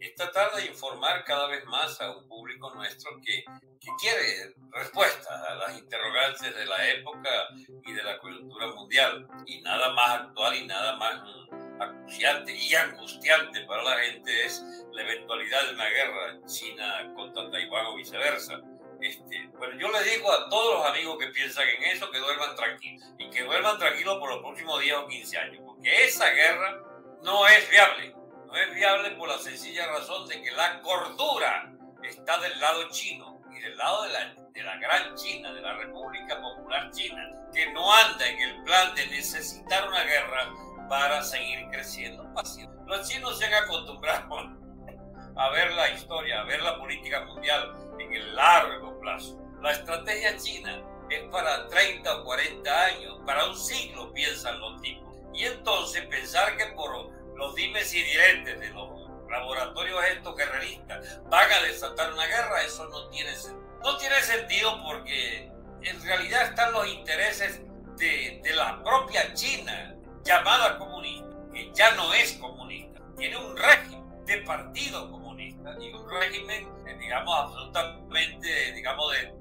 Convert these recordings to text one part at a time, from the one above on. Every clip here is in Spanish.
es tratar de informar cada vez más a un público nuestro que, que quiere respuestas a las interrogantes de la época y de la coyuntura mundial. Y nada más actual y nada más acuciante y angustiante para la gente es la eventualidad de una guerra China contra Taiwán o viceversa. Este, bueno, yo le digo a todos los amigos que piensan en eso que duerman tranquilos y que duerman tranquilos por los próximos 10 o 15 años, porque esa guerra no es viable. No es viable por la sencilla razón de que la cordura está del lado chino y del lado de la, de la gran China, de la República Popular China, que no anda en el plan de necesitar una guerra para seguir creciendo. Los chinos se han acostumbrado a ver la historia, a ver la política mundial en el largo plazo. La estrategia china es para 30 o 40 años, para un siglo piensan los tipos. Y entonces pensar que por los dimes y diretes de los laboratorios estos guerreristas van a desatar una guerra, eso no tiene sentido. No tiene sentido porque en realidad están los intereses de, de la propia China llamada comunista, que ya no es comunista, tiene un régimen de partido comunista y un régimen, eh, digamos, absolutamente, digamos, de,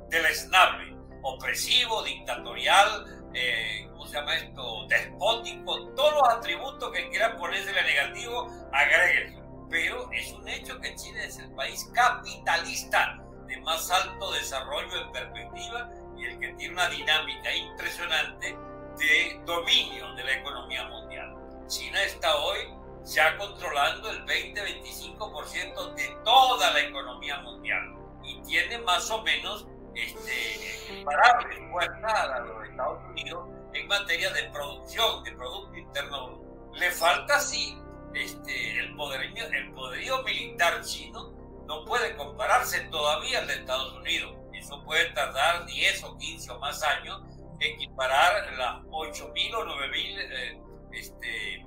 opresivo, dictatorial, eh, ¿cómo se llama esto? Despótico, todos los atributos que quieran ponerse en negativo, agreguen. Pero es un hecho que Chile es el país capitalista de más alto desarrollo en perspectiva y el que tiene una dinámica impresionante de dominio de la economía mundial. China está hoy ya controlando el 20-25% de toda la economía mundial y tiene más o menos este, imparables fuerzas a los Estados Unidos materia de producción de Producto Interno Le falta, sí, este, el, poderío, militar chino no puede compararse todavía al de Estados Unidos. Eso puede tardar 10 o 15 o más años equiparar las 8.000 o 9.000, eh, este.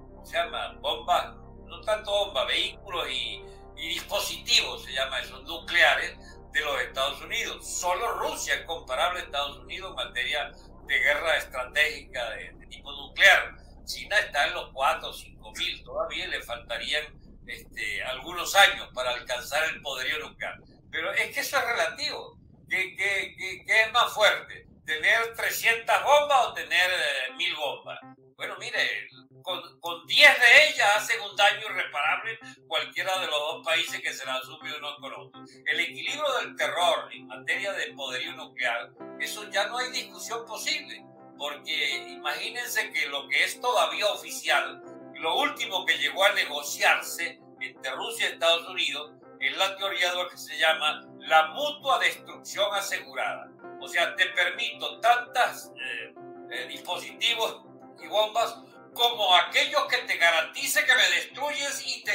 Bombas, no tanto bombas, vehículos y, dispositivos, se llama eso, nucleares de los Estados Unidos. Solo Rusia es comparable a Estados Unidos en materia de guerra estratégica de, tipo nuclear. China está en los 4 o 5 mil, todavía le faltarían este, algunos años para alcanzar el poderío nuclear. Pero es que eso es relativo. ¿Qué, qué, qué es más fuerte? tener 300 bombas o tener eh, mil bombas. Bueno, mire, con, con 10 de ellas hacen un daño irreparable cualquiera de los dos países que se la asume uno con otro. El equilibrio del terror en materia de poderío nuclear, eso ya no hay discusión posible, porque imagínense que lo que es todavía oficial, lo último que llegó a negociarse entre Rusia y Estados Unidos, es la teoría de lo que se llama la mutua destrucción asegurada. O sea, te permito tantos eh, eh, dispositivos y bombas como aquellos que te garantice que me destruyes y te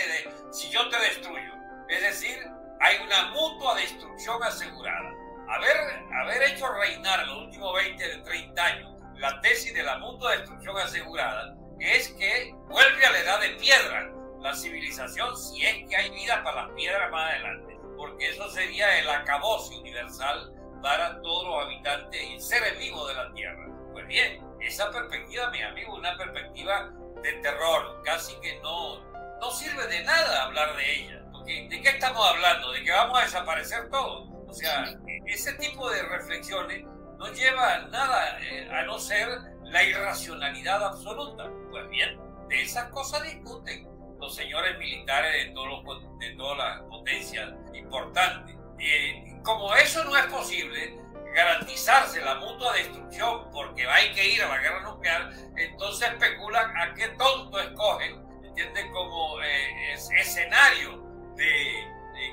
si yo te destruyo. Es decir, hay una mutua destrucción asegurada. Haber, haber hecho reinar en los últimos 20 de 30 años la tesis de la mutua destrucción asegurada es que vuelve a la edad de piedra la civilización si es que hay vida para las piedras más adelante, porque eso sería el acabose universal para todos los habitantes y seres vivos de la Tierra. Pues bien, esa perspectiva, mi amigo, una perspectiva de terror, casi que no, no sirve de nada hablar de ella. Porque, ¿De qué estamos hablando? ¿De que vamos a desaparecer todos? O sea, ese tipo de reflexiones no lleva a nada eh, a no ser la irracionalidad absoluta. Pues bien, de esas cosas discuten los señores militares de, todos los, de todas las potencias importantes. Y como eso no es posible, garantizarse la mutua destrucción porque hay que ir a la guerra nuclear, entonces especulan a qué tonto escogen, ¿entienden? Como eh, escenario de,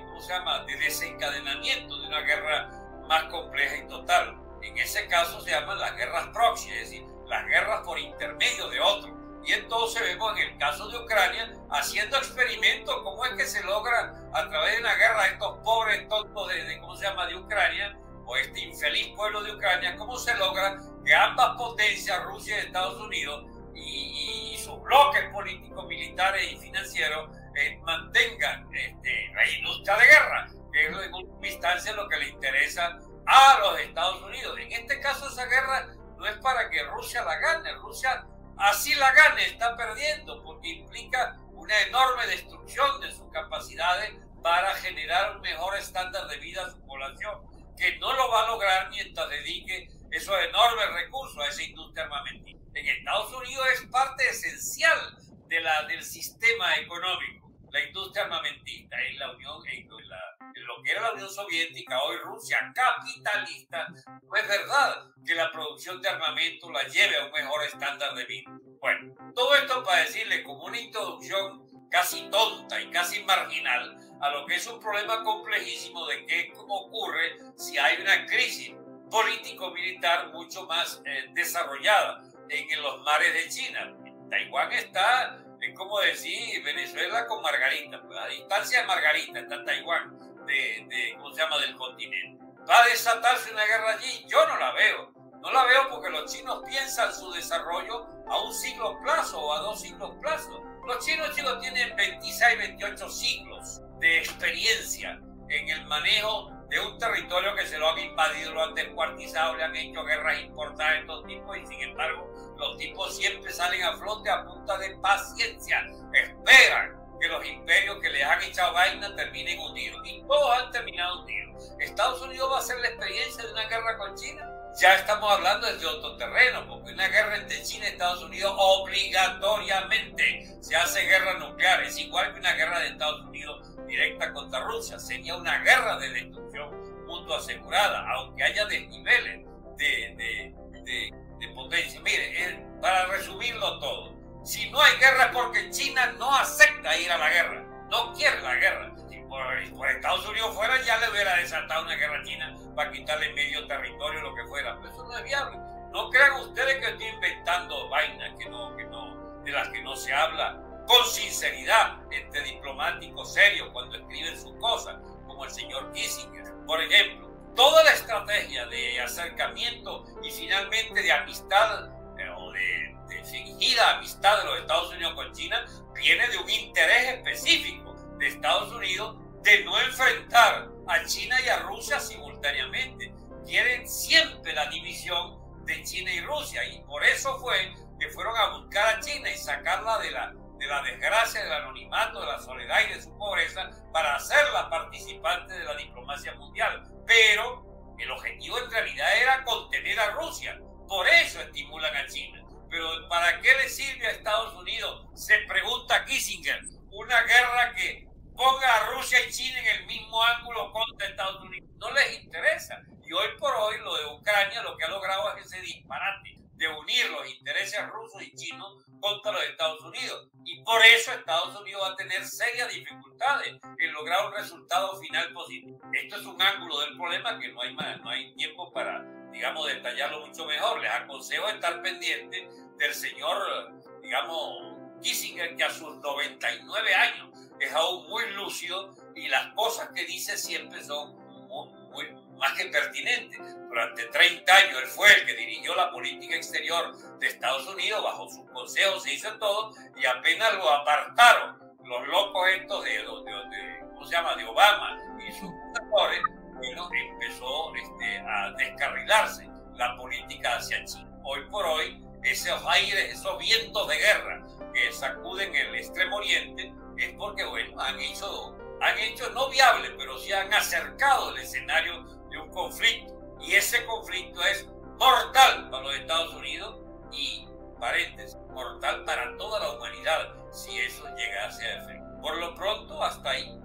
¿cómo se llama?, de desencadenamiento de una guerra más compleja y total. En ese caso se llaman las guerras proxy, es decir, las guerras por intermedio de otros. Y entonces vemos en el caso de Ucrania haciendo experimentos, cómo es que se logra a través de una guerra estos pobres tontos de, ¿cómo se llama?, de Ucrania, o este infeliz pueblo de Ucrania, cómo se logra que ambas potencias, Rusia y Estados Unidos, y, sus bloques políticos, militares y financieros, eh, mantengan este, la industria de guerra, que es en última instancia lo que le interesa a los Estados Unidos. En este caso esa guerra no es para que Rusia la gane, Rusia así la gane, está perdiendo, porque implica una enorme destrucción de sus capacidades para generar un mejor estándar de vida a su población, que no lo va a lograr mientras dedique esos enormes recursos a esa industria armamentista. En Estados Unidos es parte esencial de la, del sistema económico, la industria armamentista, en la Unión, en, lo que era la Unión Soviética, hoy Rusia capitalista, no es verdad que la producción de armamento la lleve a un mejor estándar de vida. Bueno, todo esto para decirle como una introducción casi tonta y casi marginal a lo que es un problema complejísimo de qué ocurre si hay una crisis político-militar mucho más eh, desarrollada en, los mares de China. Taiwán está, es como decir, Venezuela con Margarita, pues, a distancia de Margarita está Taiwán, de, de, ¿cómo se llama?, del continente. ¿Va a desatarse una guerra allí? Yo no la veo. No la veo porque los chinos piensan su desarrollo a un siglo plazo o a dos siglos plazo. Los chinos, chicos, tienen 26, 28 siglos de experiencia en el manejo de un territorio que se lo han invadido, lo han descuartizado, le han hecho guerras importantes a estos tipos y sin embargo los tipos siempre salen a flote a punta de paciencia. Esperan que los imperios que les han echado vaina terminen unidos y todos han terminado unidos. Estados Unidos va a hacer la experiencia de una guerra con China. Ya estamos hablando desde otro terreno, porque una guerra entre China y Estados Unidos obligatoriamente se hace guerra nuclear. Es igual que una guerra de Estados Unidos directa contra Rusia. Sería una guerra de destrucción mutua asegurada, aunque haya desniveles de, de, de, potencia. Mire, eh, para resumirlo todo, si no hay guerra porque China no acepta ir a la guerra, no quiere la guerra. Si por, Estados Unidos fuera, ya le hubiera desatado una guerra China para quitarle medio territorio, lo que fuera. Pero eso no es viable. No crean ustedes que estoy inventando vainas que no, que no, de las que no se habla con sinceridad, entre diplomáticos serios cuando escriben sus cosas, como el señor Kissinger. Por ejemplo, toda la estrategia de acercamiento y finalmente de amistad eh, o de, de fingida amistad de los Estados Unidos con China viene de un interés específico de Estados Unidos de no enfrentar a China y a Rusia simultáneamente. Quieren siempre la división de China y Rusia y por eso fue que fueron a buscar a China y sacarla de la de la desgracia, del anonimato, de la soledad y de su pobreza para hacerla participante de la diplomacia mundial. Pero el objetivo en realidad era contener a Rusia. Por eso estimulan a China. Pero ¿para qué le sirve a Estados Unidos? Se pregunta Kissinger. Una guerra que ponga a Rusia y China en el mismo ángulo contra Estados Unidos. No les interesa. Y hoy por hoy lo de Ucrania lo que ha logrado es ese disparate de unir los intereses rusos y chinos contra los Estados Unidos. Y por eso Estados Unidos va a tener serias dificultades en lograr un resultado final positivo. Esto es un ángulo del problema que no hay, más, no hay tiempo para, digamos, detallarlo mucho mejor. Les aconsejo estar pendiente del señor, digamos, Kissinger, que a sus 99 años es aún muy lúcido y las cosas que dice siempre son muy, muy más que pertinente. Durante 30 años él fue el que dirigió la política exterior de Estados Unidos, bajo sus consejos se hizo todo, y apenas lo apartaron los locos estos de, de, ¿cómo se llama?, de Obama y sus fundadores, bueno, empezó este, a descarrilarse la política hacia China. Hoy por hoy, esos aires, esos vientos de guerra que sacuden el extremo oriente, es porque, bueno, han hecho, han hecho no viable, pero sí han acercado el escenario un conflicto. Y ese conflicto es mortal para los Estados Unidos y, paréntesis, mortal para toda la humanidad si eso llegase a efecto. Por lo pronto, hasta ahí.